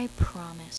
I promise.